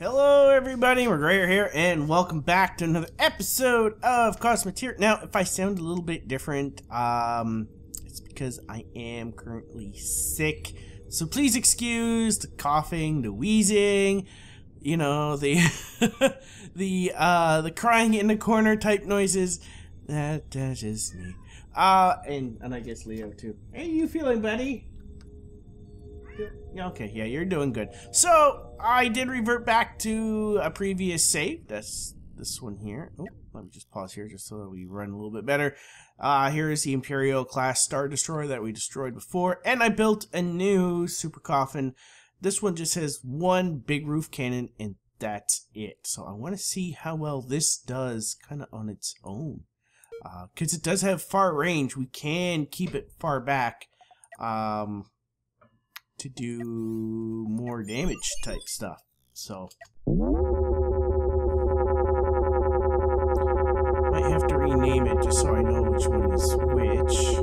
Hello, everybody. MacGhriogair here, and welcome back to another episode of Cosmoteer. Now, if I sound a little bit different, um, it's because I am currently sick. So please excuse the coughing, the wheezing, you know, the the uh, the crying in the corner type noises. That that is me. Uh, and and I guess Leo too. Hey, you feeling, buddy? Yeah, okay, yeah, you're doing good. So, I did revert back to a previous save. That's this one here. Oh, let me just pause here just so that we run a little bit better. Uh, here is the Imperial class Star Destroyer that we destroyed before. And I built a new Super Coffin. This one just has one big roof kannon and that's it. So I want to see how well this does kind of on its own. Because uh, it does have far range. We can keep it far back. Um, to do more damage type stuff. So might have to rename it just so I know which one is which.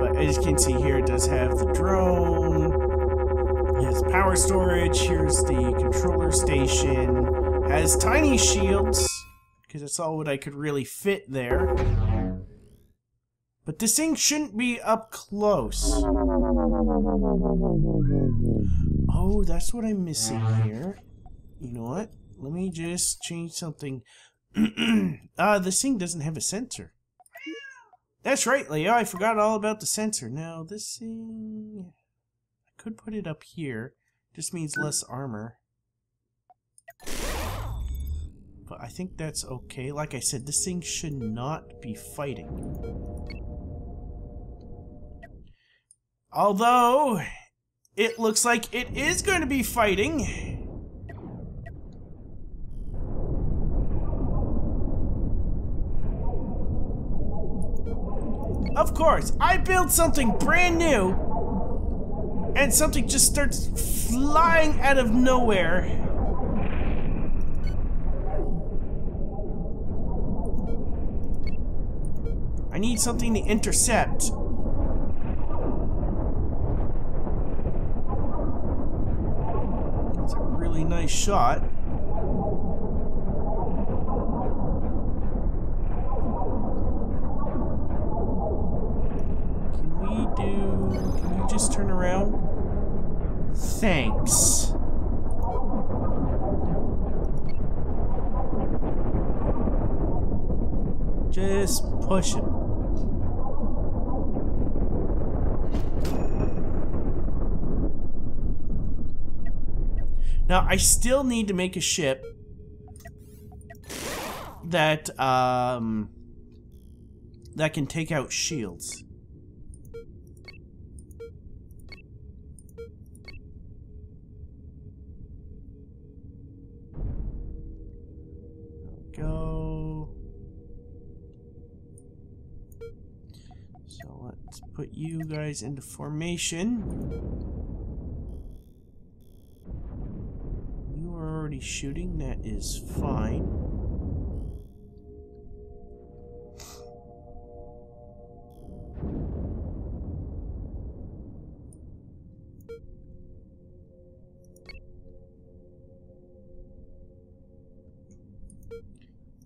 But as you can see here, it does have the drone. It has power storage. Here's the controller station. Has tiny shields because that's all what I could really fit there. But this thing shouldn't be up close. Oh, that's what I'm missing here. You know what? Let me just change something. uh, this thing doesn't have a sensor. That's right, Leo. I forgot all about the sensor. Now, this thing... I could put it up here. Just means less armor. But I think that's okay. Like I said, this thing should not be fighting. Although, it looks like it is going to be fighting. Of course, I build something brand new, and something just starts flying out of nowhere. I need something to intercept. Nice shot. Can we do... Can you just turn around? Thanks. Just push him. Now, I still need to make a ship that, um, that can take out shields. Go. So let's put you guys into formation. Shooting, that is fine.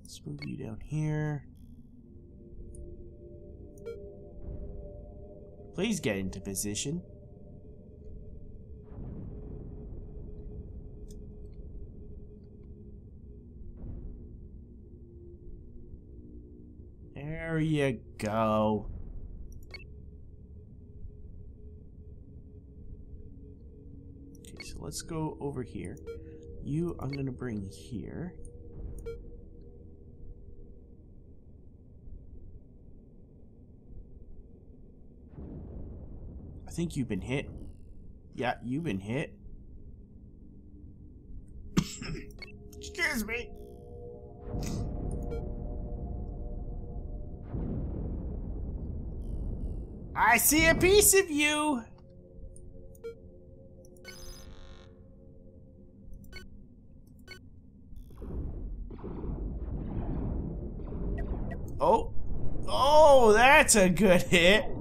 Let's move you down here. Please get into position. You go. Okay, so let's go over here. You, I'm going to bring here. I think you've been hit. Yeah, you've been hit. Excuse me. See a piece of you. Oh. Oh, that's a good hit.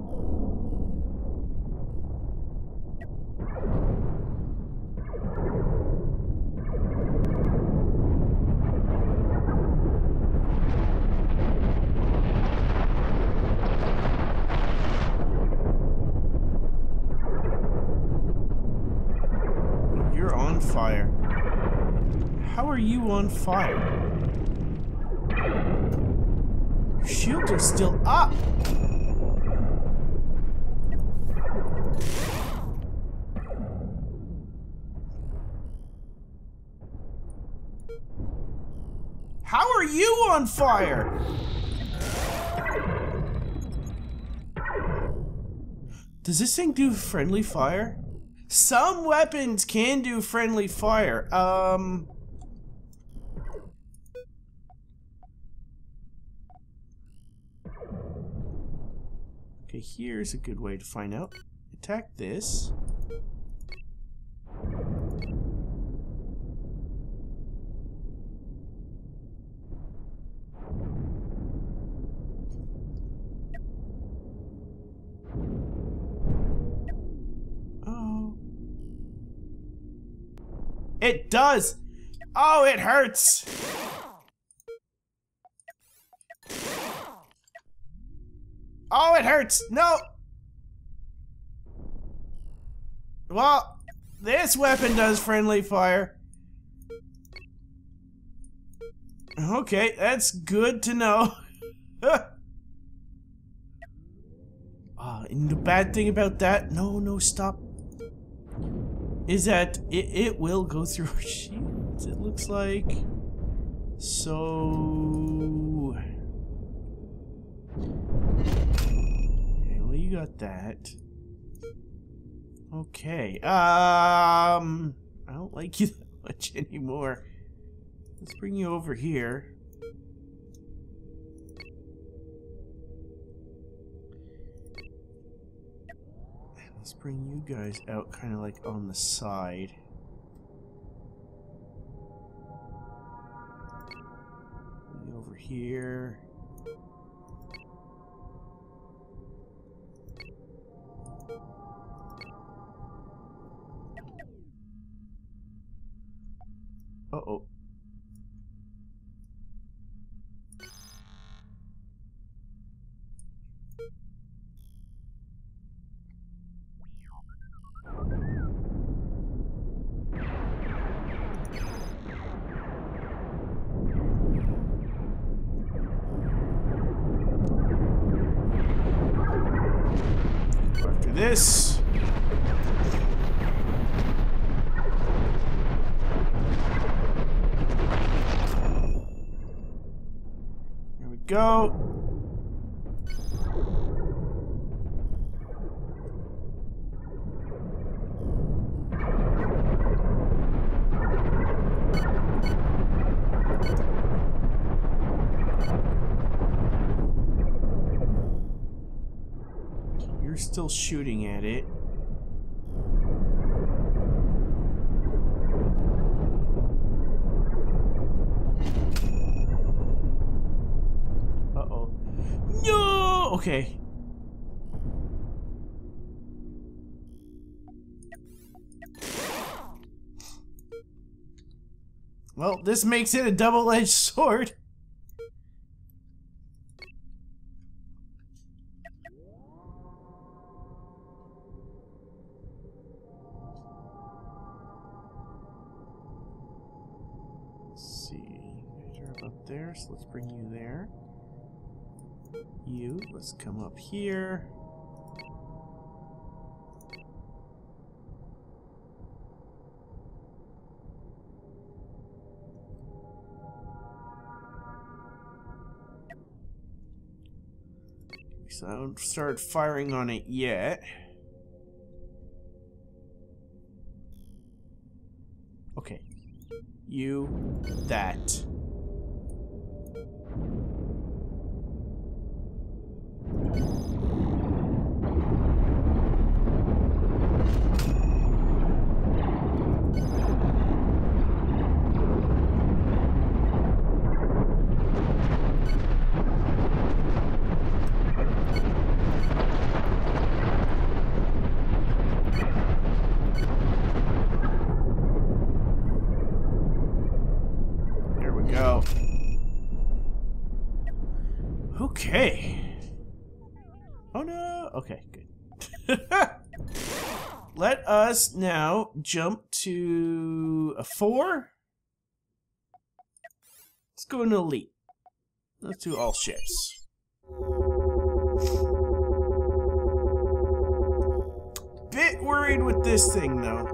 on fire? How are on fire? Your shields are still up! How are you on fire? Does this thing do friendly fire? Some weapons can do friendly fire. Um... Okay, here's a good way to find out. Attack this. Oh. It does! Oh, it hurts! Hurts! No! Well, this weapon does friendly fire. Okay, that's good to know. uh, and the bad thing about that, no, no, stop is that it, it will go through our shields, it looks like. So... you got that. Okay, um... I don't like you that much anymore. Let's bring you over here. Let's bring you guys out kind of like on the side. Over here. Uh-oh. this. Go. still shooting at it. Uh-oh. No! Okay. Well, this makes it a double-edged sword. See, up there, so let's bring you there. You, let's come up here. So I don't start firing on it yet. Okay. You, that. Okay. Oh no. Okay, good. let us now jump to a four. Let's go into elite. Let's do all ships. Bit worried with this thing though.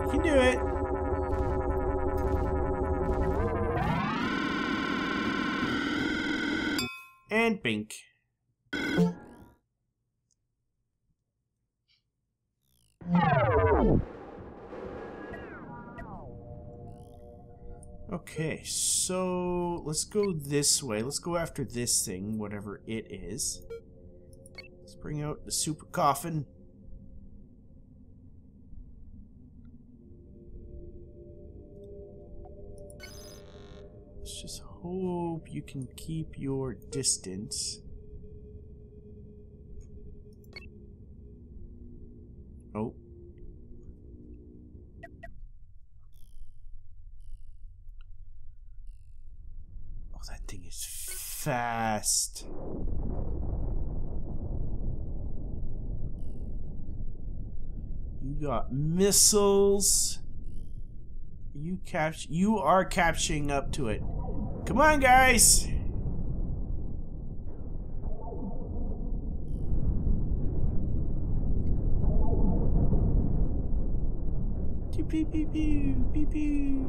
You can do it. And bink. Okay, so let's go this way. Let's go after this thing, whatever it is. Let's bring out the super coffin. Hope you can keep your distance. Oh. Oh, that thing is fast. You got missiles. You cap you are catching up to it. Come on, guys. Pew pew pew pew pew pew.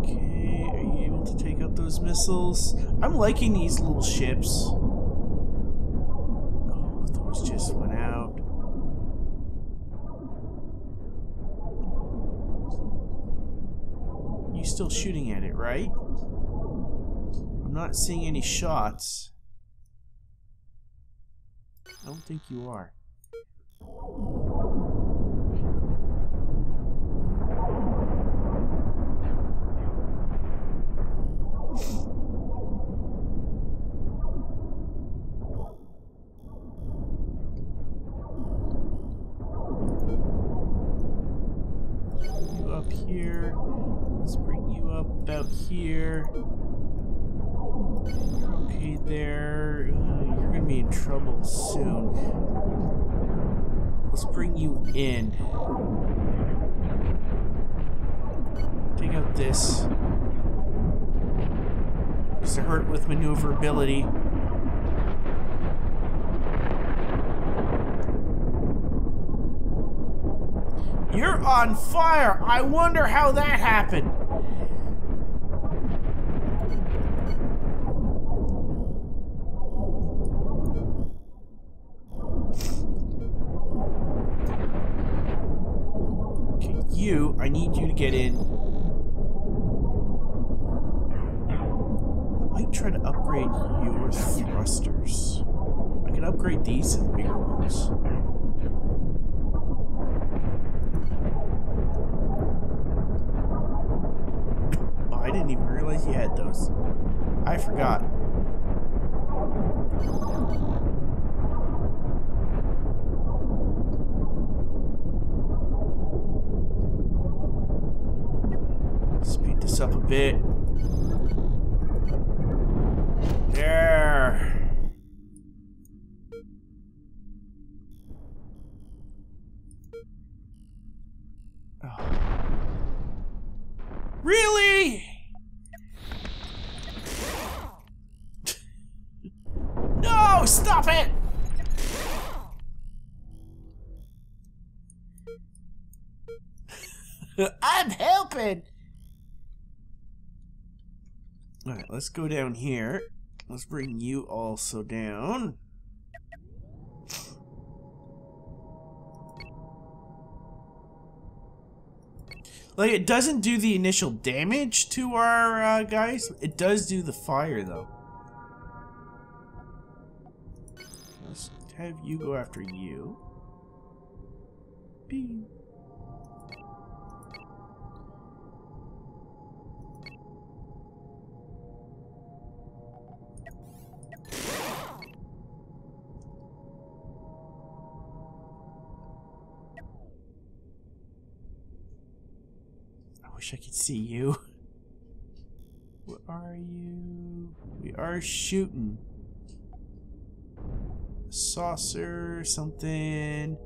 Okay, are you able to take missiles? I'm liking these little ships. Oh, those just went out. You still shooting at it, right? I'm not seeing any shots. I don't think you are. You up here. Let's bring you up about here. Okay, there. Uh, you're gonna be in trouble soon. Let's bring you in. Take out this. To hurt with maneuverability. You're on fire! I wonder how that happened! Okay, you, I need you to get in. I might try to upgrade your thrusters. I can upgrade these to the bigger ones. Oh, I didn't even realize you had those. I forgot. Speed this up a bit. There. Oh. Really? no, stop it! I'm helping. All right, let's go down here. Let's bring you also down. Like, it doesn't do the initial damage to our uh, guys. It does do the fire, though. Let's have you go after you. Bing. Wish I could see you. Where are you? We are shooting. A saucer, something.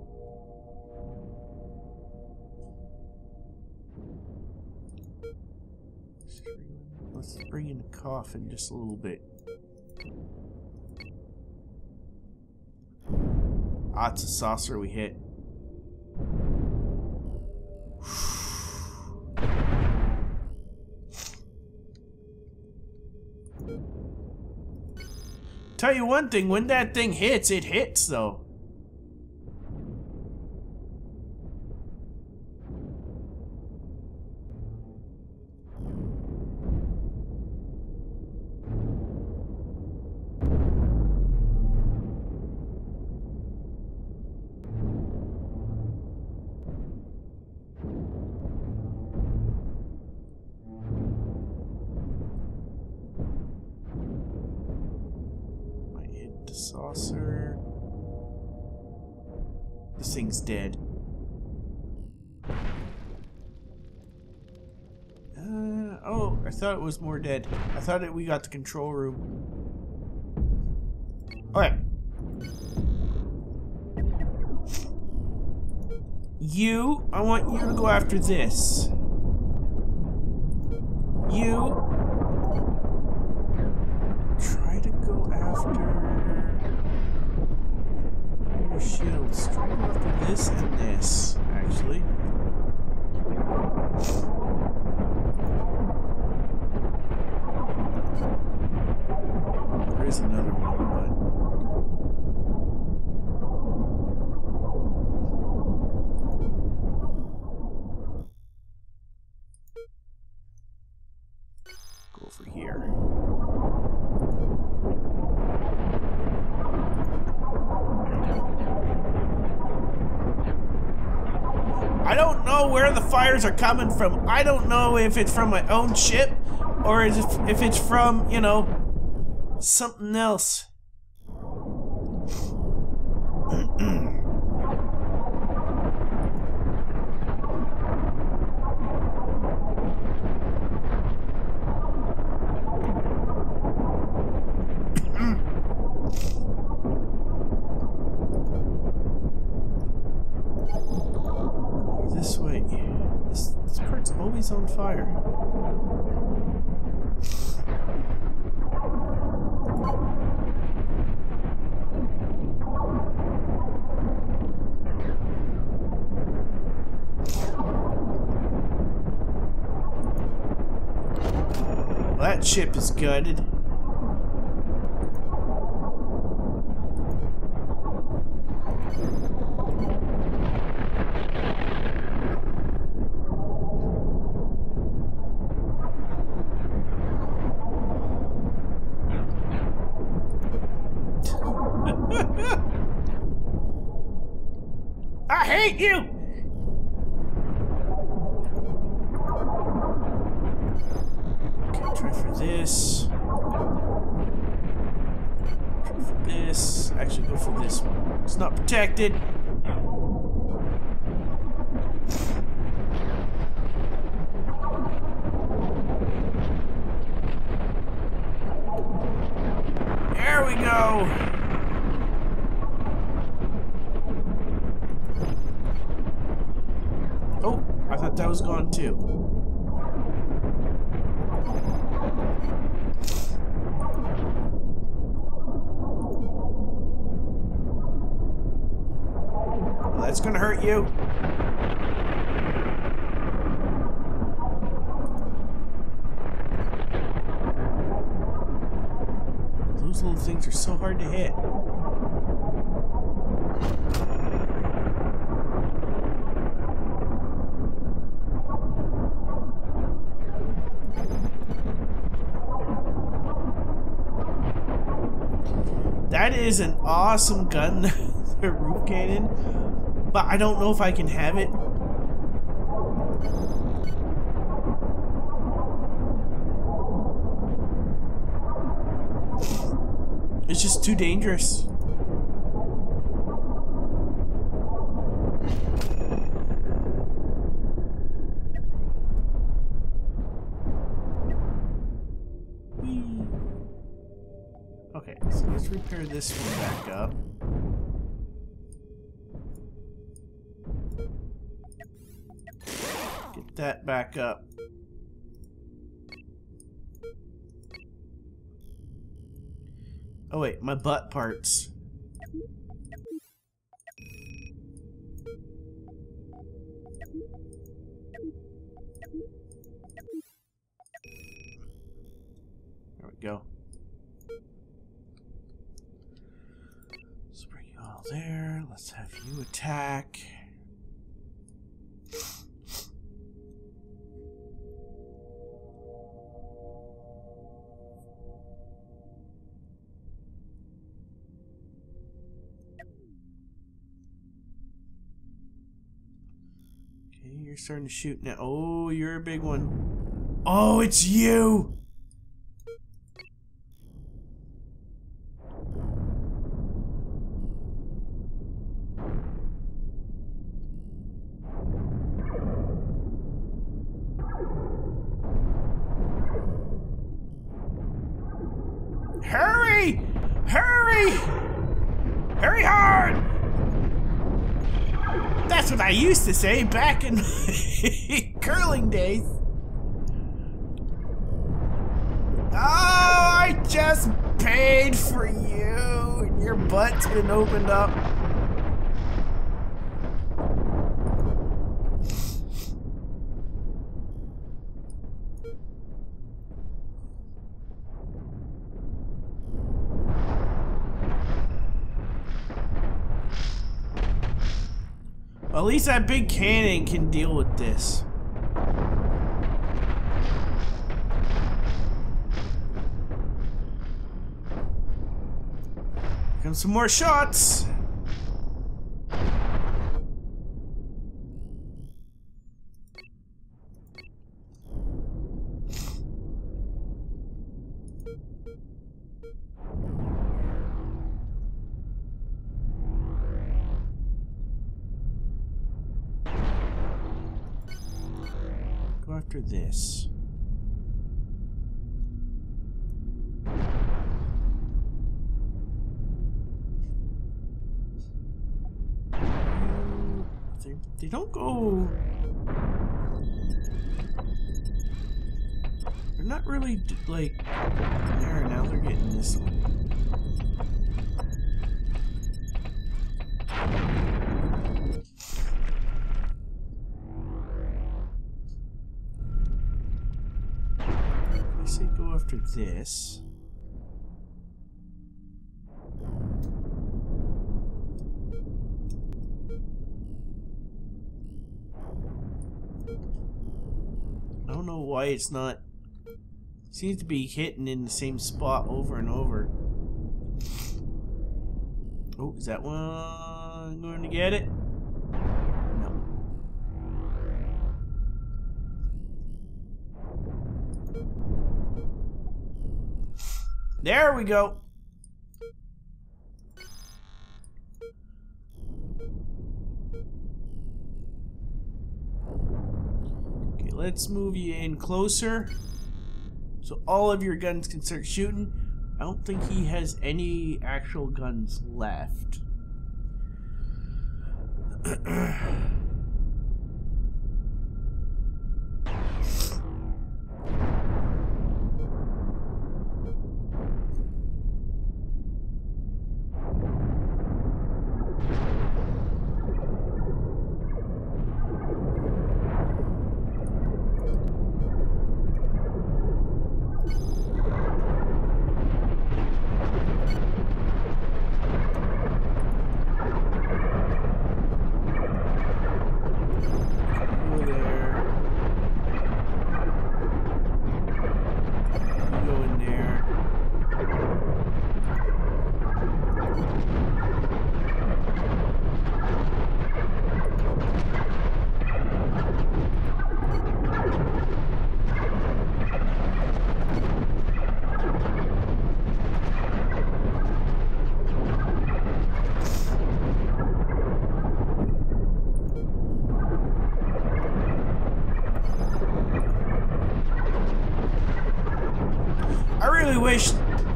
Let's bring in the coffin just a little bit. Ah, it's a saucer we hit. Tell you one thing, when that thing hits, it hits though. Thought it was more dead. I thought that we got the control room. Alright. You, I want you to go after this. You, try to go after Your shields. Try to go after this and this, actually. There is another one, but... Go over here. I don't know where the fires are coming from. I don't know if it's from my own ship or if, if it's from, you know, something else. this way. This, this part's always on fire. Well, that ship is gutted. I hate you! Okay, try for this. Try for this. Actually, go for this one. It's not. There we go. Oh, I thought that was gone too. Well, that's gonna hurt you. Those little things are so hard to hit. That is an awesome gun, the roof kannon, but I don't know if I can have it. It's just too dangerous. Back up. Oh wait, my butt parts. There we go. Let's bring you all there. Let's have you attack. Starting to shoot now. Oh, you're a big one. Oh, it's you! Hurry! Hurry! Hurry hard! That's what I used to say back in curling days. Oh, I just paid for you. and Your butt's been opened up. At least that big cannon can deal with this. Come some more shots. This. They, they don't go... They're not really, like... There, now they're getting this one. This. I don't know why it's not. Seems to be hitting in the same spot over and over. Oh, is that one going to get it? There we go. Okay, let's move you in closer. So all of your guns can start shooting. I don't think he has any actual guns left.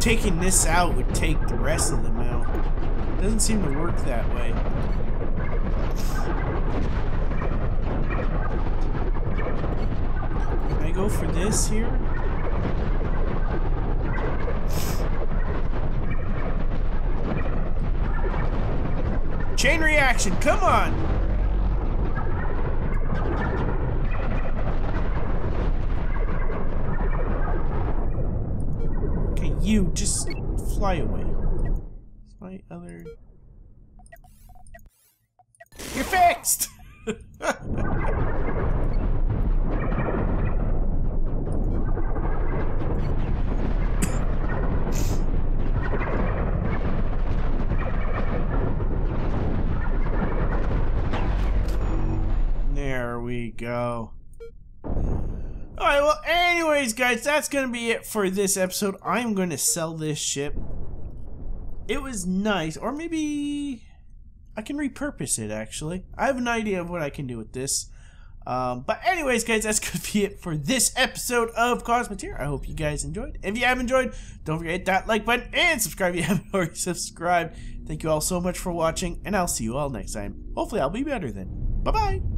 taking this out would take the rest of them out. Doesn't seem to work that way. Can I go for this here? Chain reaction, come on! Okay, you, just fly away. My other... You're fixed! there we go. Alright, well, anyways, guys, that's going to be it for this episode. I'm going to sell this ship. It was nice, or maybe I can repurpose it, actually. I have an idea of what I can do with this. Um, but anyways, guys, that's going to be it for this episode of Cosmoteer. I hope you guys enjoyed. If you have enjoyed, don't forget that like button and subscribe if you haven't already subscribed. Thank you all so much for watching, and I'll see you all next time. Hopefully, I'll be better then. Bye-bye!